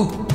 Oh!